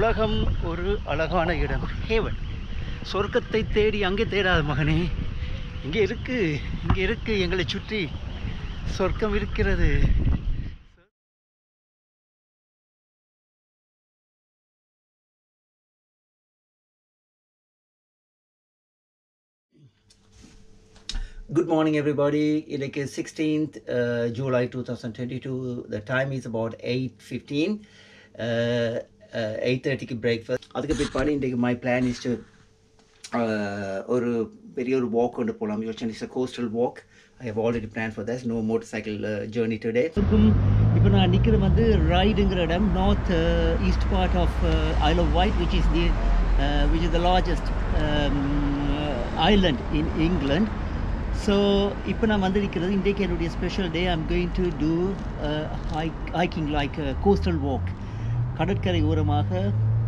உலகம் ஒரு அழகான இடம் ஹேவன் சொர்க்கத்தை தேடி அங்கே தேடாத மகனே இங்கே இருக்கு இங்கே இருக்கு எங்களை சுற்றி சொர்க்கம் இருக்கிறது Good morning, everybody. இன்னைக்கு 16th uh, uh, July 2022. The time is about 8:15. Uh, eight தேர்ட்டிக்கு பிரேக்ஃபாஸ்ட் அதுக்கு பிற்பாடு இன்றைக்கு மை பிளான் இஸ் டு ஒரு பெரிய ஒரு வாக் கொண்டு போகலாம் யோசனை is a coastal walk I have already plan for this no motorcycle journey today இப்போ நான் நிற்கிற வந்து ரைடுங்கிற இடம் north east part of Isle of Wight which is the which is the largest island in England so இப்போ நான் வந்திருக்கிறது இன்றைக்கு என்னுடைய special day I'm going to do hike hiking like coastal walk கடற்கரை ஓரமாக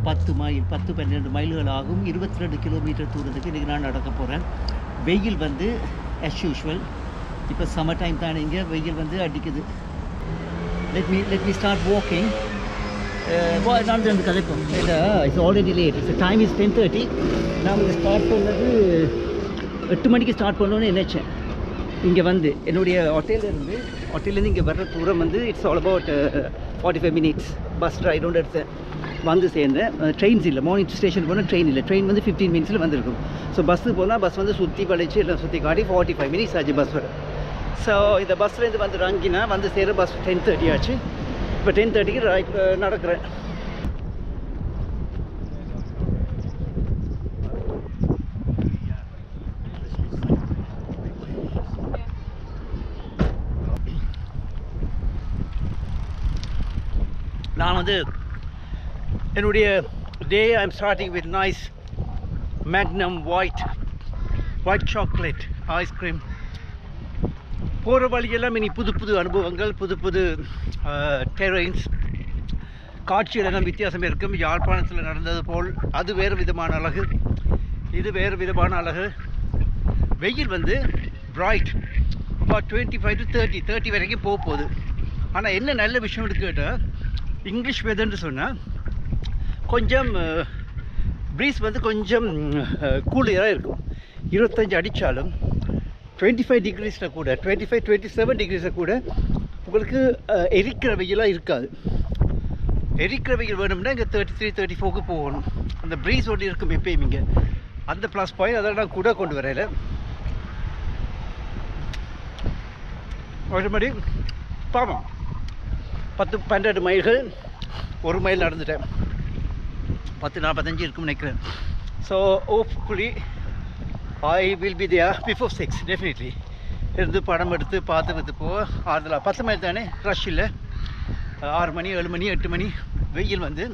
பத்து மைல் பத்து பன்னிரெண்டு மைல்கள் ஆகும். இருபத்தி ரெண்டு கிலோமீட்டர் தூரத்துக்கு இன்றைக்கி நான் நடக்க போகிறேன் வெயில் வந்து அஸ் யூஷுவல் இப்போ சம்மர் டைம் தானே இங்கே. வெயில் வந்து அடிக்குது. Let me let me start walking நான் வந்து கதைப்போம். இல்லை it's already late it's time is ten thirty நான் வந்து ஸ்டார்ட் பண்ணது எட்டு மணிக்கு ஸ்டார்ட் பண்ணணும்னு நினச்சேன். இங்கே வந்து என்னுடைய ஹோட்டலேருந்து ஹோட்டல்லேருந்து இங்கே வர்ற தூரம் வந்து it's all about forty five minutes bus ரைடோடு எடுத்தேன். வந்து சேர்ந்தேன். ட்ரெயின்ஸ் இல்லை. மார்னிங் ஸ்டேஷன் போனால் ட்ரெயின் இல்லை. ட்ரெயின் வந்து ஃபிஃப்டீன் மினிட்ஸில் வந்திருக்கும். ஸோ பஸ்ஸு போனால் பஸ் வந்து சுற்றி படைச்சு எல்லாம் சுற்றி காட்டி ஃபார்ட்டி ஃபைவ் மினிட்ஸ் ஆச்சு பஸ் வர. ஸோ இந்த பஸ்லேருந்து வந்து ரங்கினா வந்து சேர பஸ் டென் தேர்ட்டி ஆச்சு. இப்போ டென் தேர்ட்டிக்கு ரைட் நடக்கிறேன். நான் வந்து என்னுடைய day I'm starting with nice Magnum white white chocolate ice cream போகிற வழியெல்லாம் இனி புது புது அனுபவங்கள் புது புது டெரைன்ஸ் காட்சிகளெல்லாம் வித்தியாசம் இருக்கும். யாழ்ப்பாணத்தில் நடந்தது போல் அது வேறு விதமான அழகு இது வேறு விதமான அழகு. வெயில் வந்து பிரைட் இப்போ twenty five to thirty thirty வரைக்கும் போக போகுது. ஆனால் என்ன நல்ல விஷயம்னு கேட்டால் இங்கிலீஷ் வெதர்னு சொன்னால் கொஞ்சம் ப்ரீஸ் வந்து கொஞ்சம் கூலியராக இருக்கும். இருபத்தஞ்சி அடித்தாலும் டுவெண்ட்டி ஃபைவ் டிகிரிஸில் கூட டுவெண்ட்டி ஃபைவ் டுவெண்ட்டி செவன் டிகிரிஸில் கூட உங்களுக்கு எரிக்கிற வெயிலாக இருக்காது. எரிக்கிற வெயில் வேணும்னா இங்கே தேர்ட்டி த்ரீ தேர்ட்டி ஃபோருக்கு போகணும். அந்த ப்ரீஸ் ஒன்று இருக்கும் எப்பயும் இங்கே. அந்த ப்ளஸ் பாயிண்ட் அதை நான் கூட கொண்டு வரையில மறுபடி பாவம். பத்து பன்னெண்டு மைல்கள் ஒரு மைல் நடந்துட்டேன். பத்து நாற்பத்தஞ்சு இருக்கும்னு நினைக்கிறேன். So hopefully I will be there before six definitely இருந்து படம் எடுத்து பார்த்து வந்து போக பத்து மைல் தானே? ரஷ் இல்லை. ஆறு மணி ஏழு மணி எட்டு மணி வெயில் வந்து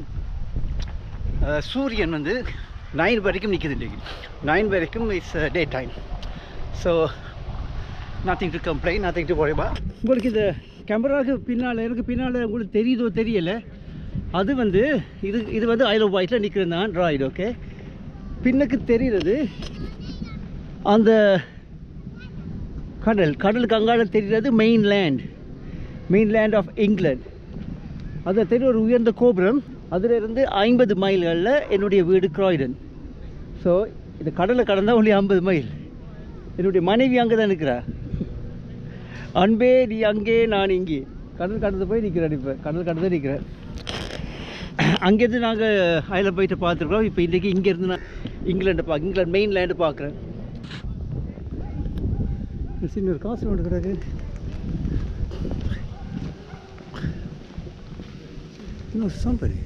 சூரியன் வந்து நைன் வரைக்கும் நிற்கிது இன்றைக்கு நைன் வரைக்கும் it's day time so nothing to complaint nothing to worry உங்களுக்கு இந்த கேமராவுக்கு பின்னால் எனக்கு பின்னால் உங்களுக்கு தெரியுதோ தெரியலை. அது வந்து இது இது வந்து ஐலோ ஒயிட்டில் நிற்கிறது தான் ட்ராய்டு ஓகே பின்னுக்கு தெரிகிறது அந்த கடல் கடலுக்கு அங்கால தெரிகிறது மெயின்லேண்ட் மெயின்லேண்ட் ஆஃப் இங்கிலாந்து அது தெரிய ஒரு உயர்ந்த கோபுரம் அதிலிருந்து ஐம்பது மைல்களில் என்னுடைய வீடு க்ராய்டன் ஸோ இந்த கடலை கடந்தால் ஒன்லி ஐம்பது மைல். என்னுடைய மனைவி அங்கே தான் இருக்கிறா. அன்பே நீ அங்கே நான் இங்கே. கடல் கடந்து போய் நிற்கிறேன் இப்போ. கடல் கடந்து நிற்கிறேன் அங்கேருந்து நாங்கள் அதில் போயிட்டு பார்த்துருக்கோம். இப்போ இன்றைக்கி இங்கேருந்து நான் இங்கிலாண்டை பார்க்க இங்கிலாந்து மெயின் லேண்டு பார்க்குறேன் சின்ன ஒரு காசு ஒன்று கிடக்கு. சாம்பாரி.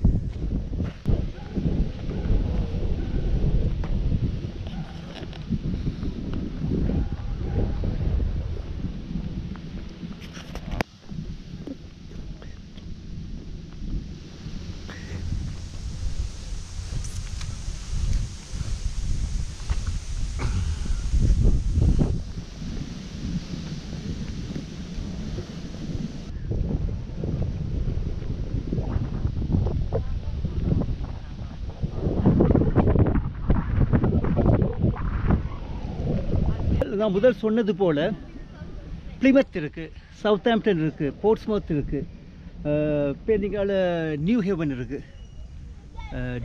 நான் முதல் சொன்னது போல் பிளிமத் இருக்குது சவுத் ஆம்ப்டன் இருக்குது போர்ட்ஸ்மவுத் இருக்குது பேண்டிங்கால நியூ ஹேவன் இருக்குது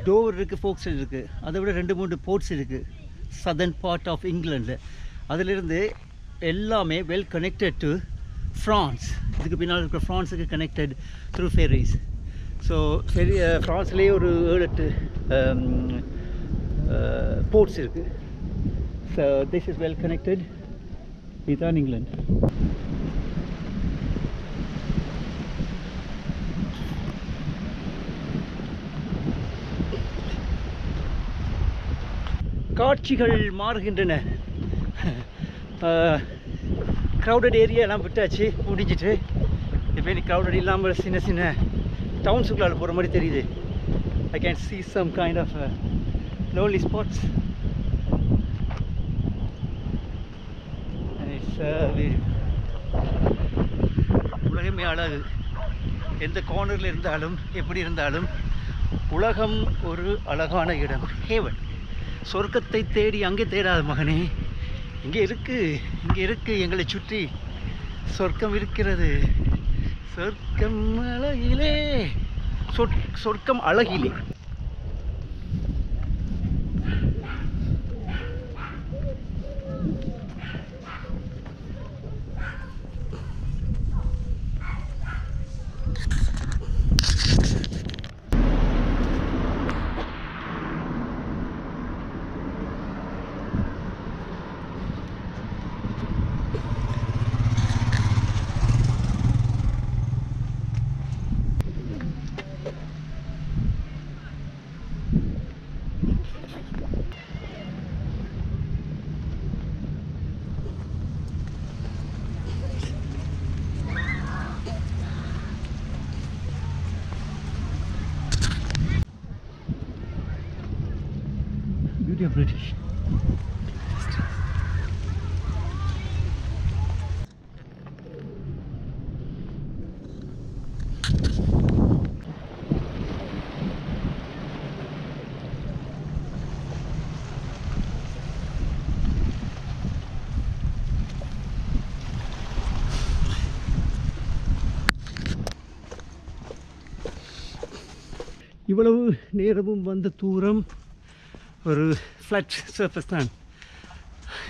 டோவர் இருக்குது ஃபோக்ஸ்டன் இருக்குது அதை விட ரெண்டு மூணு போர்ட்ஸ் இருக்குது சதர்ன் பார்ட் ஆஃப் இங்கிலாண்டில் அதிலிருந்து எல்லாமே வெல் கனெக்டட் டு ஃப்ரான்ஸ் இதுக்கு பின்னால் இருக்கிற ஃப்ரான்ஸுக்கு connected through ferries so ferry ஃப்ரான்ஸ்லேயே ஒரு ஏழு எட்டு போர்ட்ஸ் இருக்குது so this is well connected இதுதான் இங்கிலாந்து காட்சிகள் மாறுகின்றன. க்ரௌடட் ஏரியாலாம் விட்டாச்சு முடிஞ்சிட்டு. இப்போ நீ க்ரௌடட் இல்லாமல் சின்ன சின்ன டவுன்ஸுக்குள்ளால் போகிற மாதிரி தெரியுது. I can see some kind of lonely spots உலகமே அழகு. எந்த கோனரில் இருந்தாலும் எப்படி இருந்தாலும் உலகம் ஒரு அழகான இடம் ஹேவன் சொர்க்கத்தை தேடி அங்கே தேடாத மகனே இங்கே இருக்கு இங்கே இருக்கு எங்களை சுற்றி. சொர்க்கம் இருக்கிறது. சொர்க்கம் அழகிலே. சொற் சொர்க்கம் அழகிலே. இவ்வளவு நேரமும் வந்த தூரம் ஒரு ஃப்ளட் சர்ஃபஸ் தான்.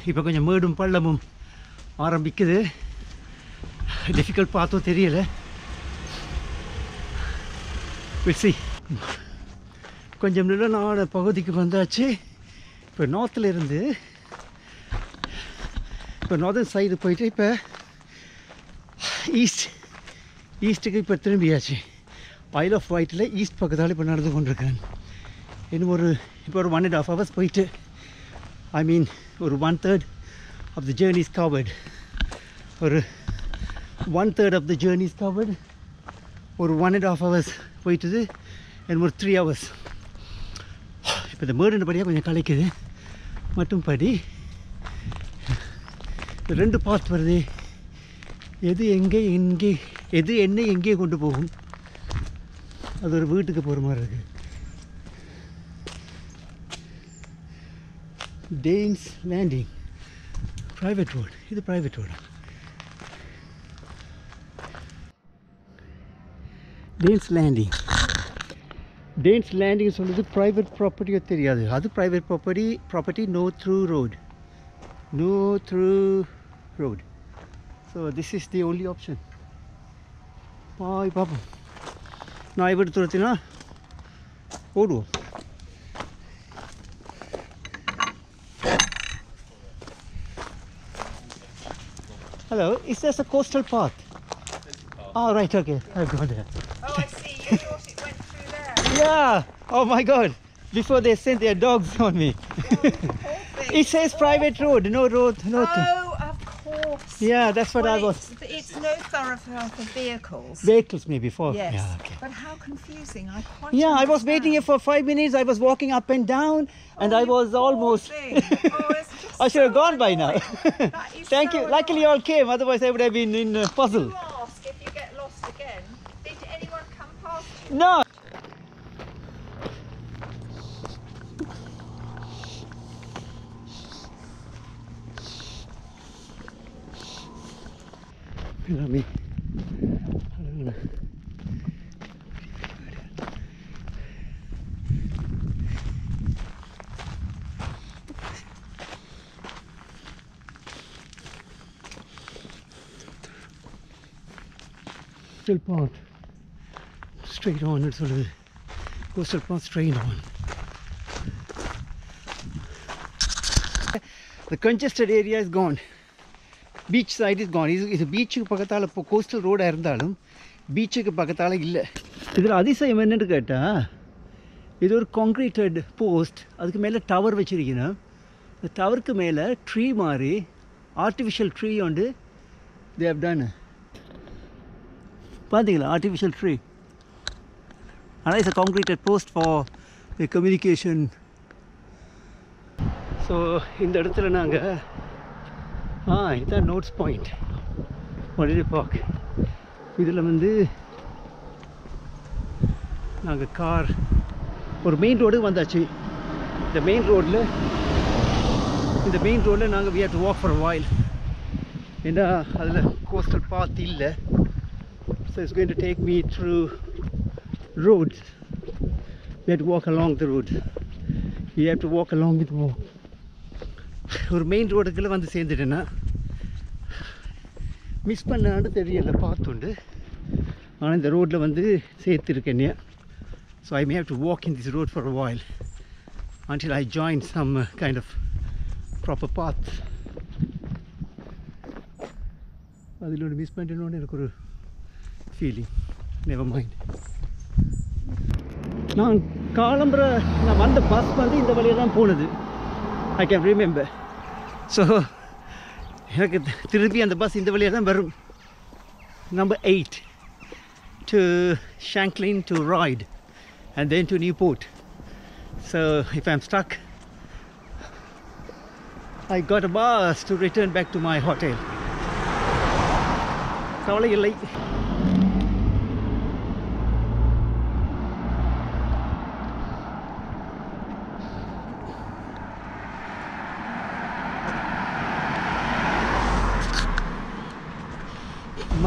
இப்போ கொஞ்சம் மேடும் பள்ளமும் ஆரம்பிக்குது. டிஃபிகல்ட் பார்த்தோம் தெரியல. சி கொஞ்சம் நிலநாட பகுதிக்கு வந்தாச்சு. இப்போ நார்த்தில் இருந்து இப்போ நார்தன் சைடு போயிட்டு இப்போ ஈஸ்ட் ஈஸ்ட்டுக்கு இப்போ திரும்பியாச்சு. ஐல் ஆஃப் ஒயிட்டில் ஈஸ்ட் பக்கத்தால் இப்போ நடந்து கொண்டிருக்கேன். இன்னும் ஒரு இப்போ ஒரு ஒன் அண்ட் ஆஃப் ஹவர்ஸ் போயிட்டு ஐ மீன் ஒரு one third of the journey is ஒரு one third of the journey is ஒரு ஒன் அண்ட் ஆஃப் ஹவர்ஸ் போயிட்டுது இன்னும் ஒரு த்ரீ ஹவர்ஸ் இப்போ இந்த மேடுன்றபடியாக கொஞ்சம் கலைக்குது. மட்டும்படி ரெண்டு பாத் வருது. எது எங்கே எங்கே எது என்ன எங்கே கொண்டு போகும்? அது ஒரு வீட்டுக்கு போகிற மாதிரி இருக்குது டெய்ன்ஸ் லேண்டிங் ப்ரைவேட் ரோடு இது private road Danes landing Danes landing சொல்லுது ப்ரைவேட் ப்ராப்பர்ட்டியோ தெரியாது. அது private property property no through road no through road so this is the only option பாய் பார்ப்போம் no i've ಬಿಟ್ಟು ತುರ್ತೀನೋ ಓಡು Hello, is this a coastal path? Oh, right, okay. Oh, I got it. Oh, I see. You yeah. Oh, my God. Before they sent their dogs on me. Oh, it says private road, no road. No oh, of course. Yeah, that's what I was. No thoroughfare for vehicles. Vehicles maybe for. yes. Yeah, okay. But how confusing. I quite Yeah, I was waiting here for five minutes. I was walking up and down, and Oh, I was almost. Oh, I should have so gone by now. Thank so you. Luckily, you all came. Otherwise, I would have been in a puzzle. You coastal path straight on சொல்லுது coastal path straight on The congested area is gone. Beach side is gone இது இது பீச்சுக்கு பக்கத்தால் இப்போ coastal ரோடாக இருந்தாலும் பீச்சுக்கு பக்கத்தால் இல்லை. இதில் அதிசயம் என்னன்னு கேட்டால் இது ஒரு காங்க்ரீட்டட் போஸ்ட் அதுக்கு மேலே டவர் வச்சிருக்கணும். இந்த டவருக்கு மேலே ட்ரீ மாதிரி ஆர்டிஃபிஷியல் ட்ரீ வந்து தேவ் டன் பார்த்தீங்களா ஆர்டிஃபிஷியல் ட்ரீ ஆனால் it's a concreted post for the communication so இந்த இடத்துல நாங்கள் ஆ இதுதான் நோட்ஸ் பாயிண்ட் ஒரே பார்க் இதில் வந்து நாங்கள் கார் ஒரு மெயின் ரோடு வந்தாச்சு. இந்த மெயின் ரோட்டில் இந்த மெயின் ரோட்டில் நாங்கள் we have to walk for while ஏன்னா அதில் கோஸ்டல் பாத் இல்லை. So it's going to take me through roads we have to walk along the road we have to walk along with walk ஒரு மெயின் ரோடுக்குள்ளே வந்து சேர்ந்துட்டேன்னா மிஸ் பண்ணான்னு தெரியல பார்த்துண்டு. ஆனால் இந்த ரோட்டில் வந்து சேர்த்துருக்கேன் so I may have to walk in this road for a while until I join some uh, kind of proper path. அதிலோட மிஸ் பண்ணிட்டோன்னு எனக்கு ஒரு ஃபீலிங் நெவர் மைண்ட் நான் காலம்புற நான் வந்த பஸ் வந்து இந்த வழியாக தான் போனது. ஐ கேன் ரிமெம்பர் ஸோ எனக்கு தி- திருப்பி அந்த பஸ் இந்த வழியாக தான் வரும். Number eight to Shanklin to Ryde and then to Newport So if I'm stuck, I got a bus to return back to my hotel. கவலை இல்லை.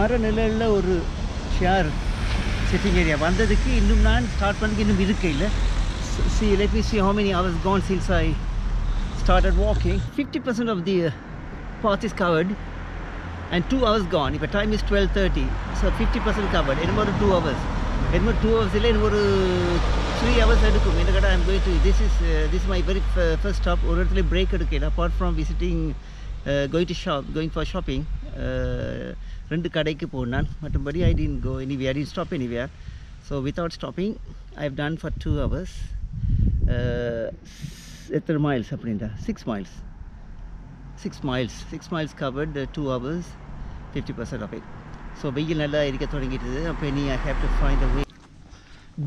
மர நிலையில் ஒரு ஷேர் சிட்டிங் ஏரியா வந்ததுக்கு இன்னும் நான் ஸ்டார்ட் பண்ணதுக்கு இன்னும் இருக்கு இல்லை. See let me see how many hours gone since I started walking. 50% of the uh, path is covered and 2 hours gone. if the time is 12.30 so 50% covered. ஒரு two hours இன்னும் two hours இல்லை இன்னும் ஒரு three hours எடுக்கும்? என்ன கேட்டால் I'm going to this is this my very first stop ஒரு இடத்துல பிரேக் எடுக்கல. Apart from visiting going to shop going for shopping ரெண்டு கடைக்கு போனான். மற்றபடி I didn't go anyway I in stop anywhere so without stopping I have done for two hours எத்தனை miles அப்படின்றா? Six miles six miles six miles covered two hours fifty percent of it so வெயில் நல்லா இருக்க தொடங்கிட்டது. அப்போ நீ I have to find a way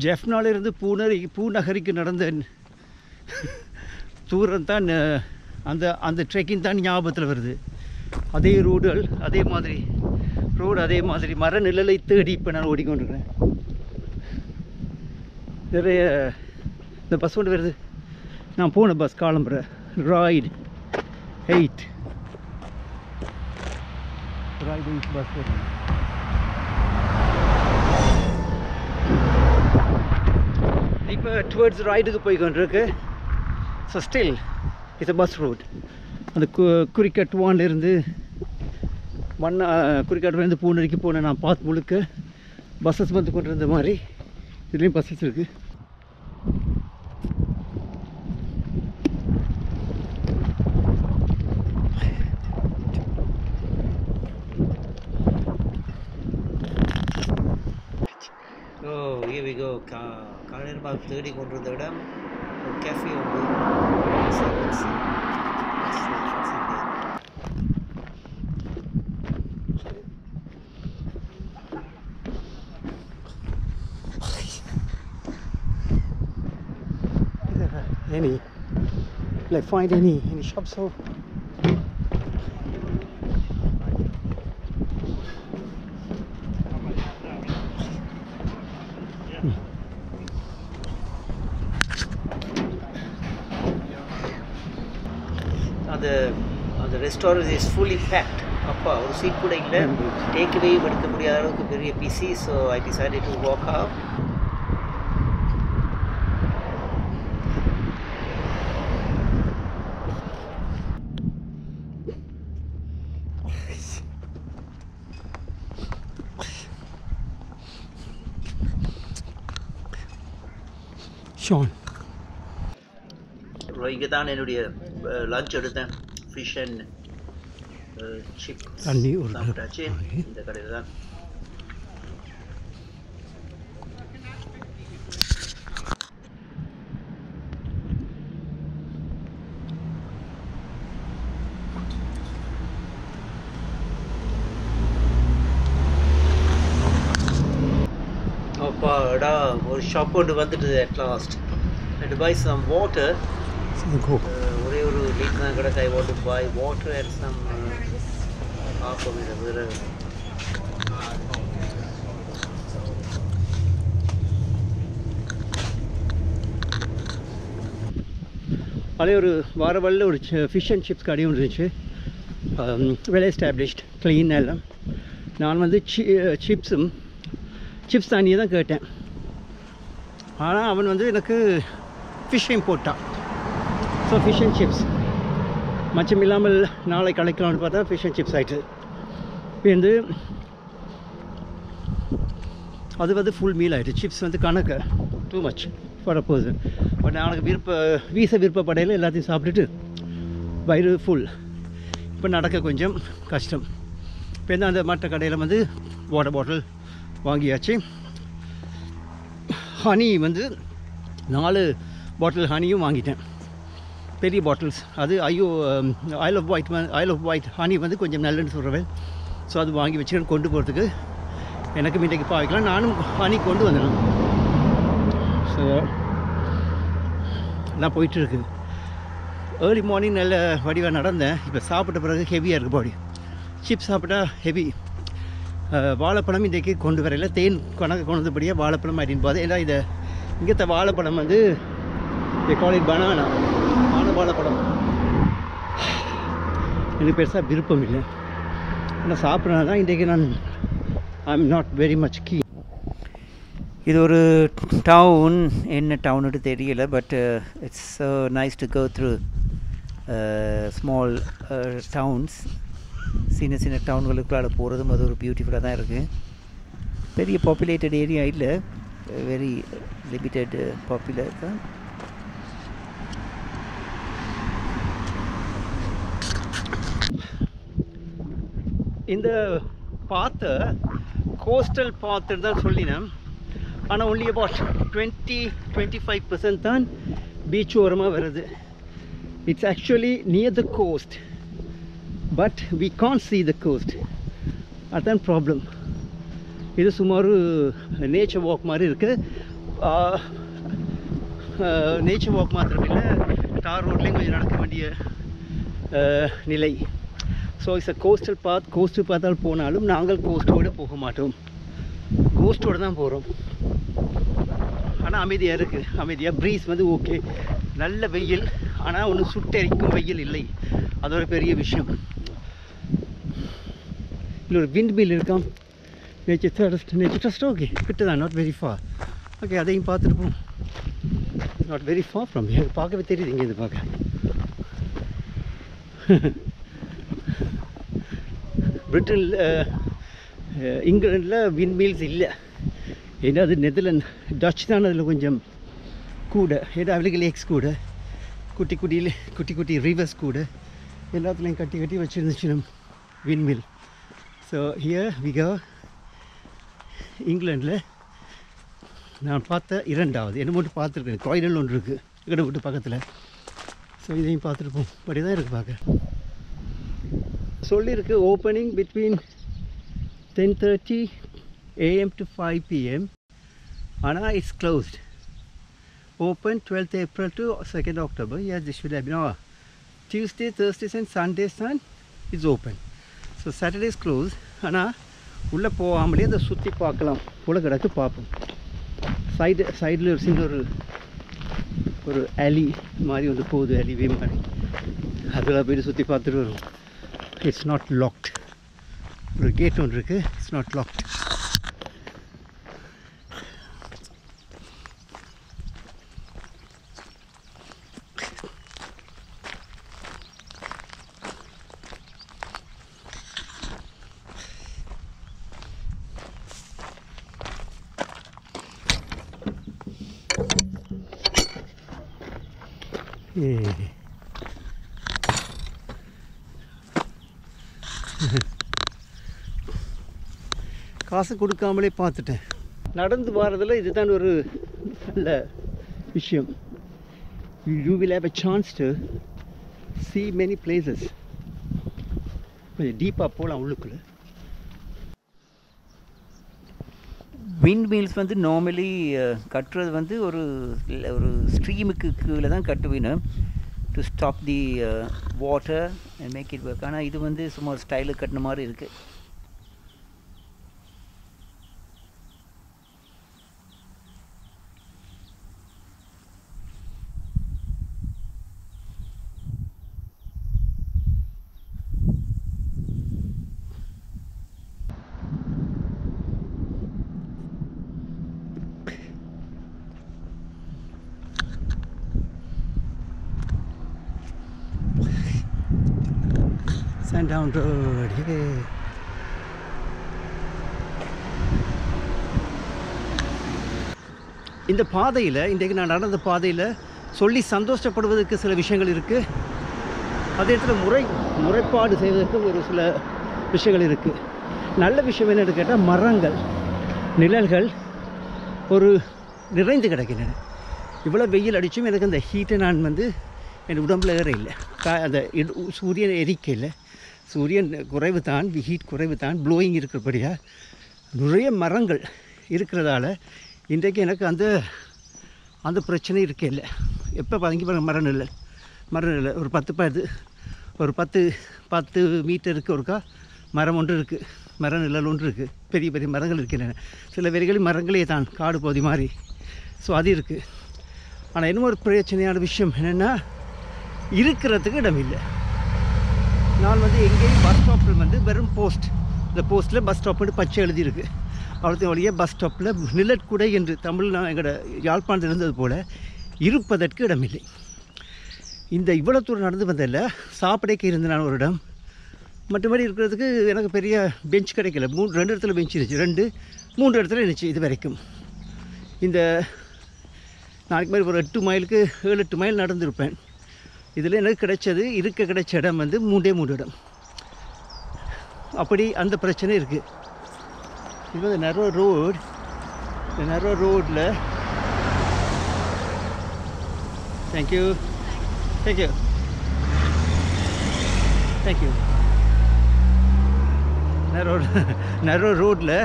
ஜெஃப்னாலிருந்து பூநரி பூனரி பூநகரிக்கு நடந்த தூரம் தான் uh, அந்த அந்த ட்ரெக்கிங் தான் ஞாபகத்தில் வருது. அதே ரோடுகள் அதே மாதிரி. ரோடு அதே மாதிரி மர நிழலை தேடி இப்போ நான் ஓடிக்கொண்டிருக்கிறேன். நிறைய இந்த பஸ் ஒன்று வருது. நான் போன பஸ் காலம்புற. ராய்டு எயிட் ராய்டு பஸ் வருது. இப்போ டுவர்ட்ஸ் ரைடுக்கு போய் கொண்டிருக்கு. So still it's a bus road அந்த கு குறிக்கட்டுவான்லேருந்து மண்ணா குறிக்காட்டுலேருந்து பூனரிக்கு போன நான் பார்த்து முழுக்க பஸ்ஸஸ் வந்து கொண்டு இருந்த மாதிரி இதுலேயும் பஸ்ஸஸ் இருக்குது ஓ கா தேடி கொண்டிருந்த இடம் ஒரு cafe like find any any shops or அந்த அந்த ரெஸ்டாரண்ட் இஸ் ஃபுல்லி பேக்ட் அப்பா ஒரு சீட் கூட இல்லை. டேக் அவே எடுக்க முடியாத அளவுக்கு பெரிய busy so I decided to walk off Sean. இங்கே தான் என்னுடைய லஞ்ச் எடுத்தேன். ஃபிஷ் அண்ட் சிப் தண்ணி ஒரு சாப்பிட்டாச்சு. இந்த கடையில் தான் அப்பாடா ஒரு ஷாப் ஒன்று வந்துட்டு at last and buy some water. ஒரே ஒரு லீக் தான் கிடக்கு I want to buy water and some appam இது வேறு அதே ஒரு வார வழியில் ஒரு ஃபிஷ் அண்ட் சிப்ஸ் கடையும் இருந்துச்சு வெல் எஸ்டாப்ளிஷ்ட் க்ளீன் எல்லாம் நான் வந்து சி சிப்ஸும் சிப்ஸ் தண்ணியை தான் கேட்டேன் ஆனால் அவன் வந்து எனக்கு ஃபிஷ்ஷையும் போட்டான் ஸோ ஃபிஷ் அண்ட் சிப்ஸ் மச்சம் இல்லாமல் நாளை கலைக்கலாம்னு பார்த்தா ஃபிஷ் அண்ட் சிப்ஸ் ஆயிட்டு. வந்து அது வந்து ஃபுல் மீல் ஆகிட்டு சிப்ஸ் வந்து கணக்கு too much for a person but நாளைக்கு விருப்ப வீச விருப்பப்படையில் எல்லாத்தையும் சாப்பிட்டுட்டு வயிறு ஃபுல் இப்போ நடக்க கொஞ்சம் கஷ்டம். இப்போ என்ன அந்த மற்ற கடையில் வந்து வாட்டர் பாட்டில் வாங்கியாச்சு. ஹனி வந்து நாலு பாட்டில் ஹனியும் வாங்கிட்டேன். பெரிய பாட்டில்ஸ் அது ஐயோ Isle of Wight Isle of Wight honey வந்து கொஞ்சம் நல்லதுன்னு சொல்கிறேன் ஸோ அது வாங்கி வச்சுக்கணும் கொண்டு போகிறதுக்கு எனக்கு இன்றைக்கு பாவிக்கலாம் நானும் ஹனி கொண்டு வந்துடும் ஸோ எல்லாம் போயிட்டுருக்கு ஏர்லி மார்னிங் நல்ல வடிவாக நடந்தேன். இப்போ சாப்பிட்ட பிறகு ஹெவியாக இருக்குது பாடி சிப்ஸ் சாப்பிட்டா ஹெவி வாழைப்பழம் இன்றைக்கு கொண்டு வரையில் தேன் கணக்கு கொண்டு வந்தபடியாக வாழைப்பழம் அப்படின்னு பார்த்து ஏன்னா இதை இங்கே வாழைப்பழம் வந்து காலேஜ் பனானா ஆன வாழைப்பழம். எனக்கு பெருசாக விருப்பம் இல்லை. ஆனால் சாப்பிட்றதுனால தான் இன்றைக்கு நான் I am not very much key இது ஒரு டவுன் என்ன டவுனுட்டு தெரியல but it's nice to go through small towns சின்ன சின்ன டவுன்களுக்குள்ளால போகிறதும் அது ஒரு பியூட்டிஃபுல்லாக தான் இருக்குது பெரிய பாப்புலேட்டட் ஏரியா இல்லை. வெரி லிமிட்டட் பாப்புலர் தான். இந்த பாத்தை கோஸ்டல் பாத்துன்னு தான் சொல்லினேன். ஆனால் only about twenty twenty five percent தான் பீச் ஓரமாக வருது. It's actually near the coast but we can't see the coast அதுதான் ப்ராப்ளம் இது சுமார் நேச்சர் வாக் மாதிரி இருக்குது நேச்சர் uh, வாக் uh, மாத்திரம் இல்லை தார் ரோட்லேயும் கொஞ்சம் நடக்க வேண்டிய uh, நிலை. So it's a coastal path coast பார்த்தால் போனாலும் நாங்கள் கோஸ்ட்டோடு போக மாட்டோம். கோஸ்ட்டோடு தான் போகிறோம் ஆனால் அமைதியாக இருக்குது அமைதியாக ப்ரீஸ் வந்து ஓகே நல்ல வெயில். ஆனால் ஒன்றும் சுட்டெரிக்கும் வெயில் இல்லை. அது ஒரு பெரிய விஷயம். இல்லை ஒரு விண்ட் மில் இருக்கான் nature trust nature trust okay கிட்ட தான் நாட் வெரி ஃபார் ஓகே அதையும் பார்த்துட்டு போம் நாட் வெரி ஃபார் ஃப்ரம் எனக்கு பார்க்கவே தெரியுது இங்கேருந்து பார்க்க பிரிட்டனில் இங்கிலாண்டில் விண்மீல்ஸ் இல்லை. ஏன்னா அது நெதர்லாந்து டச் தான் அதில் கொஞ்சம் கூட. ஏன்னா அவளுக்கு லேக்ஸ் கூட. குட்டி குட்டி குட்டி குட்டி ரிவர்ஸ் கூட. எல்லாத்துலேயும் கட்டி கட்டி வச்சுருந்துச்சு நம் விண்மில் ஸோ ஹியர் விகா இங்கிலாண்டில் நான் பார்த்த இரண்டாவது. என்ன மட்டும் பார்த்துருக்கேன். கோயிலில் ஒன்று இருக்குது எங்கட விட்டு பக்கத்தில். ஸோ இதையும் பார்த்துருப்போம். இப்படி தான் இருக்குது பார்க்க. சொல்லியிருக்கு opening between ten thirty AM to five PM ஆனால் it's closed open twelfth April to second October yes this should have been. Oh, Tuesday, Thursdays and Sundays தான் it's open so Saturdays close ஆனால் உள்ளே போகாமலே அதை சுற்றி பார்க்கலாம். உள்ள கிடக்கு பார்ப்போம். சைடு சைடில் ஒரு சின்ன ஒரு ஒரு அலி மாதிரி வந்து போகுது அலிவே மாதிரி. அதில் போய்ட்டு சுற்றி பார்த்துட்டு வரும் இட்ஸ் நாட் லாக்ட் ஒரு கேட் ஒன்று இருக்குது இட்ஸ் நாட் லாக்ட் காசு கொடுக்காமலே பார்த்துட்டேன். நடந்து போகிறதுல இதுதான் ஒரு நல்ல விஷயம். You will have a chance to see many places கொஞ்சம் டீப்பாக போகலாம் உள்ளுக்குள்ள. விண்ட் மீல்ஸ் வந்து நார்மலி கட்டுறது வந்து ஒரு ஒரு ஸ்ட்ரீமுக்கு கீழே தான் கட்டுவினோம் to stop the water and make it work ஆனால் இது வந்து சும்மா ஸ்டைலுக்கு கட்டின மாதிரி இருக்குது down Road. Hey. இந்த பாதையில் இன்றைக்கு நான் நடந்த பாதையில் சொல்லி சந்தோஷப்படுவதற்கு சில விஷயங்கள் இருக்குது அதே இடத்துல முறை முறைப்பாடு செய்வதற்கு ஒரு சில விஷயங்கள் இருக்குது நல்ல விஷயம் என்னென்னு கேட்டால் மரங்கள் நிழல்கள் ஒரு நிறைந்து கிடக்கின்றன இவ்வளோ வெயில் அடித்தும் எனக்கு அந்த ஹீட்டை நான் வந்து என் உடம்புல ஏற இல்லை அந்த சூரியன் எரிக்கையில் சூரியன் குறைவு தான் ஹீட் குறைவு தான் ப்ளோயிங் இருக்கிறபடியாக நிறைய மரங்கள் இருக்கிறதால இன்றைக்கு எனக்கு அந்த அந்த பிரச்சனை இருக்கே இல்லை. எப்போ பதுங்கி பாருங்க மரம் இல்லை மரம் இல்லை ஒரு பத்து பது ஒரு பத்து பத்து மீட்டருக்கு ஒருக்கா. மரம் ஒன்று இருக்குது மர நிழல் ஒன்று இருக்குது பெரிய பெரிய மரங்கள் இருக்கின்றன சில வரிகளில் மரங்களே தான் காடு பகுதி மாதிரி ஸோ அது இருக்குது ஆனால் இன்னும் ஒரு பிரச்சனையான விஷயம் என்னென்னா இருக்கிறதுக்கு இடம் இல்லை நான் வந்து எங்கேயும் பஸ் ஸ்டாப்பில் வந்து வெறும் போஸ்ட் இந்த போஸ்ட்டில் பஸ் ஸ்டாப்னு பச்சை எழுதியிருக்கு. அவ்வளோத்தையும் வழியே பஸ் ஸ்டாப்பில் நிழற்குடை என்று தமிழ் நான் எங்களோட யாழ்ப்பாணத்தில் இருந்தது போல் இருப்பதற்கு இடமில்லை. இந்த இவ்வளோ தூரம் நடந்து வந்ததில் சாப்பிடக்கு இருந்த நான் ஒரு இடம். மற்றபடி இருக்கிறதுக்கு எனக்கு பெரிய பெஞ்ச் கிடைக்கல. மூணு ரெண்டு இடத்துல பெஞ்ச் இருந்துச்சு. ரெண்டு மூன்று இடத்துல இருந்துச்சு இது வரைக்கும். இந்த நாளைக்கு மாதிரி ஒரு எட்டு மைலுக்கு ஏழு எட்டு மைல் நடந்திருப்பேன். இதில் எனக்கு கிடைச்சது இருக்க கிடைச்ச இடம் வந்து மூண்டே மூன்று இடம். அப்படி அந்த பிரச்சனை இருக்குது இது வந்து நரோ ரோடு இந்த நரோ ரோடில் thank you thank you thank you narrow narrow ரோட்டில்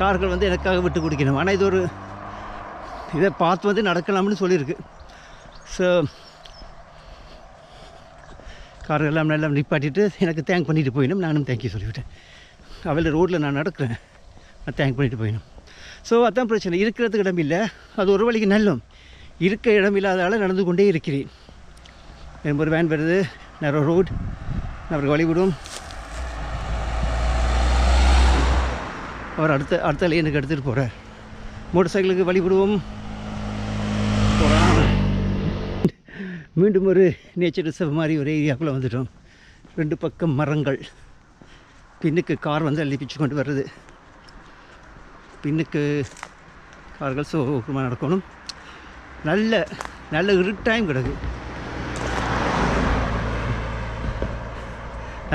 கார்கள் வந்து எனக்காக விட்டு கொடுக்கணும். ஆனால் இது ஒரு இதை பார்த்து வந்து நடக்கலாம்னு சொல்லியிருக்கு. ஸோ கார் எல்லாம் நல்லா நிப்பாட்டிட்டு எனக்கு தேங்க் பண்ணிட்டு போயிடும் நானும் தேங்க்யூ சொல்லிவிட்டேன். அவள் ரோட்டில் நான் நடக்கிறேன். நான் தேங்க் பண்ணிட்டு போயிடும் ஸோ அதான் பிரச்சனை. இருக்கிறதுக்கு இடம் இல்லை. அது ஒரு வழிக்கு நல்லம். இருக்க இடம் இல்லாதால் நடந்து கொண்டே இருக்கிறேன். ஒரு வேன் வருது. நேரம் ரோட் அவருக்கு வழிவிடும் அவர் அடுத்த அடுத்த லைனுக்கு எடுத்துகிட்டு போகிறார் மோட்டர் சைக்கிளுக்கு வழி விடுவோம் போகிறான் மீண்டும் ஒரு நேச்சர் ரிசர்வ் மாதிரி ஒரு ஏரியாக்குள்ளே வந்துட்டோம். ரெண்டு பக்கம் மரங்கள். பின்னுக்கு கார் வந்து அள்ளிப்பிச்சு கொண்டு வர்றது. பின்னுக்கு கார்கள் சோகமாக நடக்கணும். நல்ல நல்ல இருட்டாயும் கிடக்கு.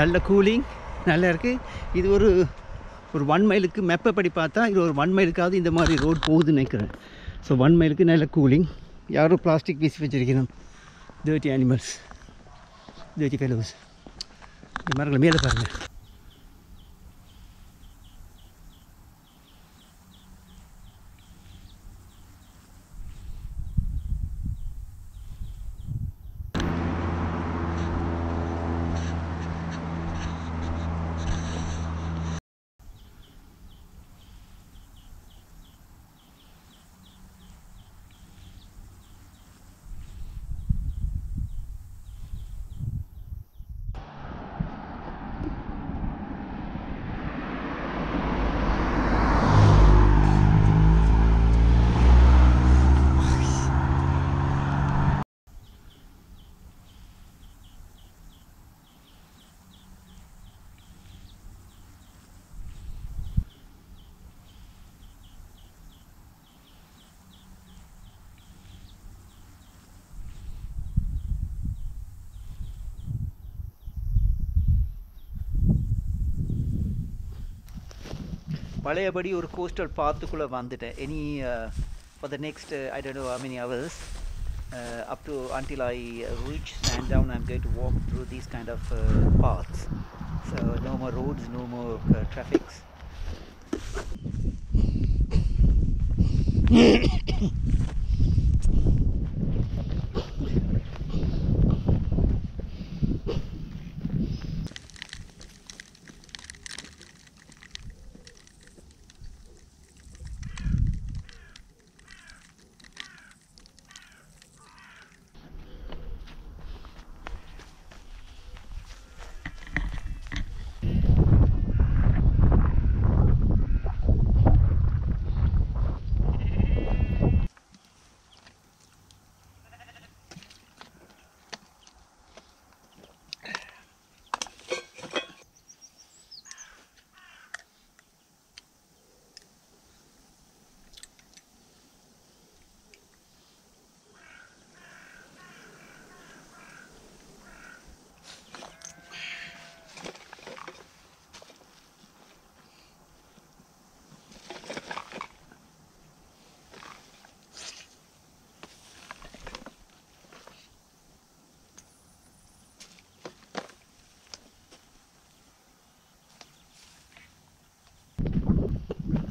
நல்ல கூலிங் நல்லா இருக்குது இது ஒரு ஒரு ஒன் மைலுக்கு மெப்பை படி பார்த்தா இது ஒரு ஒன் மைலுக்காவது இந்த மாதிரி ரோடு போகுதுன்னு நினைக்கிறேன். ஸோ ஒன் மைலுக்கு நல்ல கூலிங் யாரும் பிளாஸ்டிக் வீசி வச்சுருக்கணும். dirty animals, dirty fellows. Di marang na mela parang. பழையபடி ஒரு கோஸ்டல் பாத்துக்குள்ளே வந்துட்டேன் any for the next I don't know how many hours uh, up to until I uh, reach Sandown I'm going to walk through these kind of uh, paths so no more roads no more uh, traffics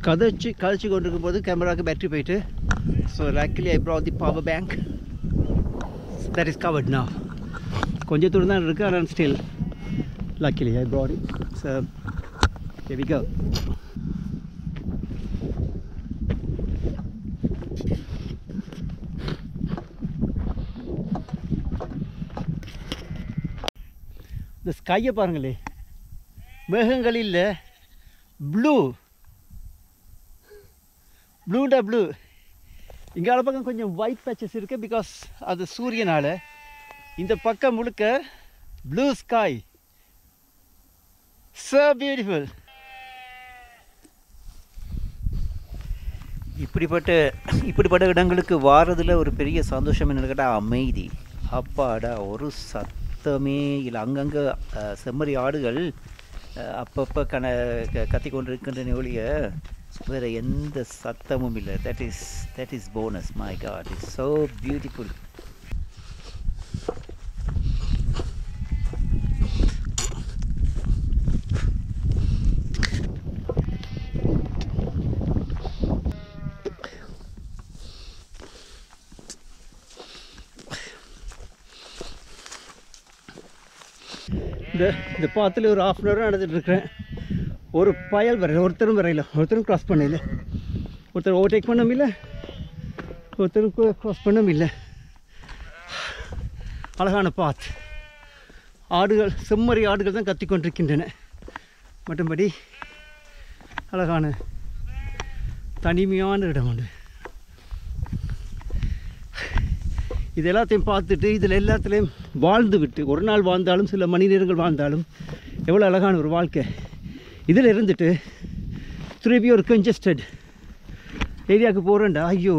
கதைச்சு கதைச்சு கொண்டிருக்கும் போது கேமராவுக்கு battery போயிட்டு. So luckily I brought the power bank that is covered now. கொஞ்சம் தூரம் தான் இருக்குது ஆனால் still luckily I brought it so here இந்த ஸ்கையை பாருங்களே. மேகங்கள் இல்லை. ப்ளூ ப்ளூண்டா ப்ளூ இங்கால பக்கம் கொஞ்சம் ஒயிட் பேச்சஸ் இருக்குது பிகாஸ் அது சூரியனால். இந்த பக்கம் முழுக்க ப்ளூ ஸ்காய் சோ பியூட்டிஃபுல் இப்படிப்பட்ட இப்படிப்பட்ட இடங்களுக்கு வாரதில் ஒரு பெரிய சந்தோஷம் என்னன்னு கேட்டால் அமைதி. அப்பாடா ஒரு சத்தமே இல்லை. அங்கங்கே செம்மறி ஆடுகள் அப்பப்போ கண க- கத்தி கொண்டிருக்கின்றன ஒழிய வேறு எந்த சத்தமும் இல்லை. That is that is bonus my god is so beautiful இந்த பாத்தில் ஒரு ஆஃப் அன் ஹவர் நடந்துட்டு இருக்கிறேன் ஒரு பயல் வரையில ஒருத்தரும் வரையில ஒருத்தரும் கிராஸ் பண்ணல ஒருத்தர் ஓவர்டேக் பண்ணவும் இல்லை ஒருத்தரும் கிராஸ் பண்ணவும் இல்லை. அழகான பாத் ஆடுகள் செம்மறி ஆடுகள் தான் கத்திக் கொண்டிருக்கின்றன. மற்றபடி அழகான தனிமையான இடம் உண்டு இது எல்லாத்தையும் பார்த்துட்டு இதில் எல்லாத்துலேயும் வாழ்ந்து விட்டு ஒரு நாள் வாழ்ந்தாலும் சில மணி நேரங்கள் வாழ்ந்தாலும் எவ்வளோ அழகான ஒரு வாழ்க்கை. இதில் இருந்துட்டு திருப்பி ஒரு கன்ஜஸ்டட் ஏரியாவுக்கு போகிறேன்டா ஐயோ.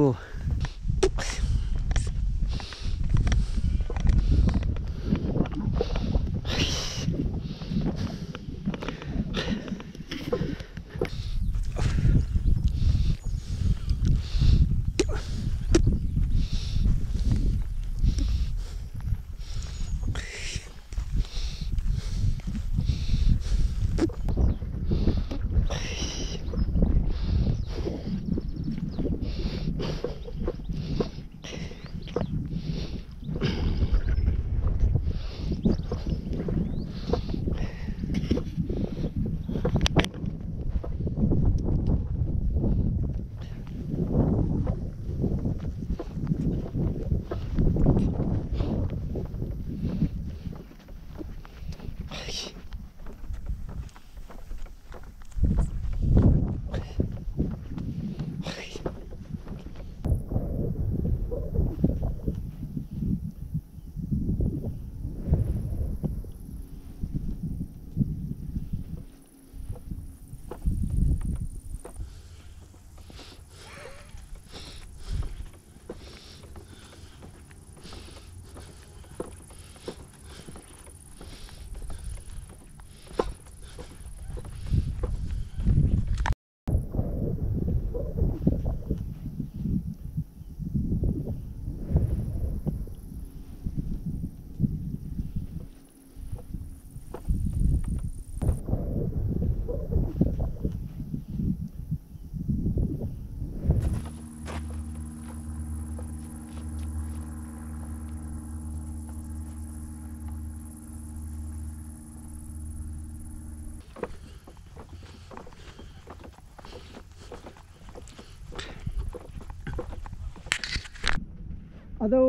அதோ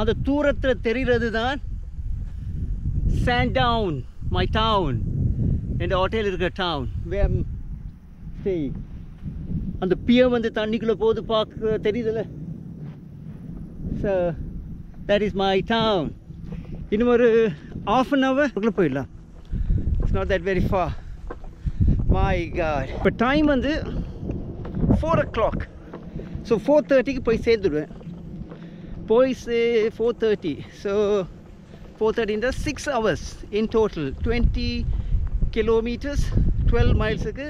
அந்த தூரத்தில் தெரிகிறது தான் டவுன் மை டவுன் என்ற ஹோட்டல் இருக்கிற டவுன் வேம் சரி அந்த பியர் வந்து தண்ணிக்குள்ளே போகுது பார்க்க தெரியுதுல்ல? So that is my town இன்னும் ஒரு ஆஃப் அன் ஹவர்க்குள்ளே போயிடலாம். It's not that very far my god இப்போ டைம் வந்து four o'clock so four தேர்ட்டிக்கு போய் சேர்ந்துடுவேன். போய் சே four thirty so four thirty தேர்ட்டின்ற six hours in total twenty kilometres twelve மைல்ஸுக்கு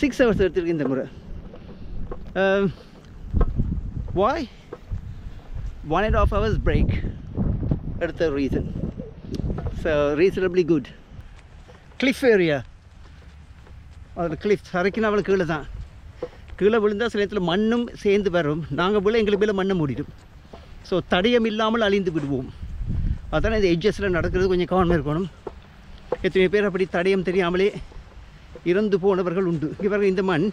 six hours எடுத்துருக்கு இந்த முறை. வாய் one and half hours break அடுத்த reason so reasonably good cliff area அதில் கிளிஃப் சரைக்கினாவில் கீழே தான். கீழே விழுந்தால் சில நேரத்தில் மண்ணும் சேர்ந்து வரும். நாங்கள் விழ எங்களுக்கு மேலே மண்ணை மூடிடும். ஸோ தடயம் இல்லாமல் அழிந்து விடுவோம் அதான் இந்த எட்ஜஸில் நடக்கிறது கொஞ்சம் கவனமாக இருக்கணும் எத்தனை பேர் அப்படி தடயம் தெரியாமலே இறந்து போனவர்கள் உண்டு பாருங்க இந்த மண்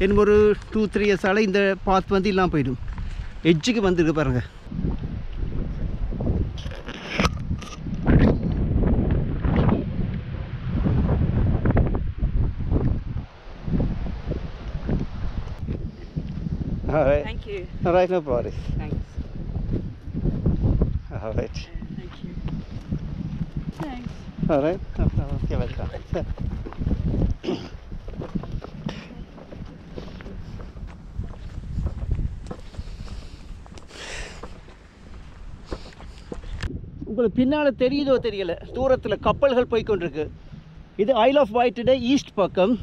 இன்னும் ஒரு டூ த்ரீ இயர்ஸால் இந்த பாத் வந்து இல்லாமல் போயிடும் எட்ஜுக்கு வந்துருக்கு பாருங்கள் All right. Thank you. All right, no problem. Thanks. All right. Thank you. Thanks. All right. No problem. You're welcome. உங்களுக்கு பின்னால் தெரியுதோ தெரியல தூரத்தில் கப்பல்கள் போய் கொண்டிருக்கு இது ஐல் ஆஃப் ஒயிட்டோட ஈஸ்ட் பக்கம்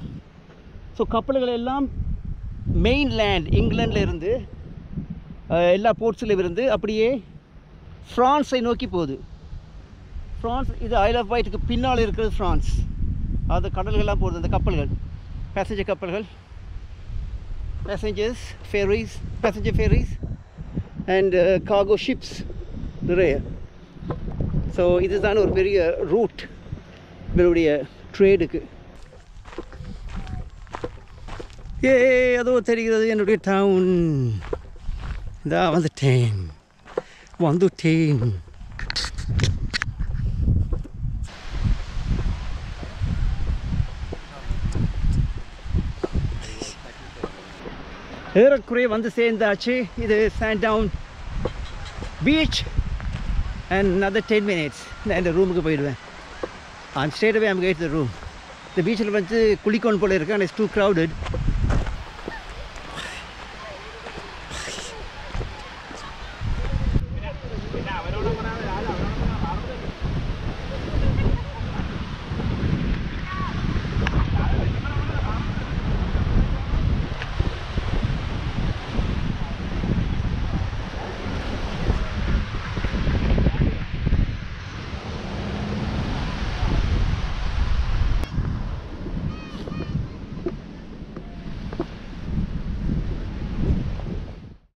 ஸோ கப்பல்கள் எல்லாம் மெயின் லேண்ட் இங்கிலாண்டில் இருந்து எல்லா போர்ட்ஸ்லையும் இருந்து அப்படியே ஃப்ரான்ஸை நோக்கி போகுது. ஃப்ரான்ஸ் இது ஐல் ஆஃப் ஒயிட்டுக்கு பின்னால் இருக்கிறது ஃப்ரான்ஸ் அது கடல்கள்லாம் போகுது அந்த கப்பல்கள். பேசஞ்சர் கப்பல்கள். Passengers ferries passenger ferries and cargo ships நிறைய. ஸோ இதுதான் ஒரு பெரிய ரூட் இவருடைய ட்ரேடுக்கு ஏ அதோ தெரிகிறது என்னுடைய டவுன் இதா வந்துட்டேன். வந்துட்டேன் ஏறக்குறைய வந்து சேர்ந்தாச்சு இது Sandown beach and other ten minutes நான் இந்த ரூமுக்கு போயிடுவேன் and straight away I'm room இந்த பீச்சில் வந்து குளிக்கோன் போல இருக்கு அண்ட் it's டூ க்ரௌடட்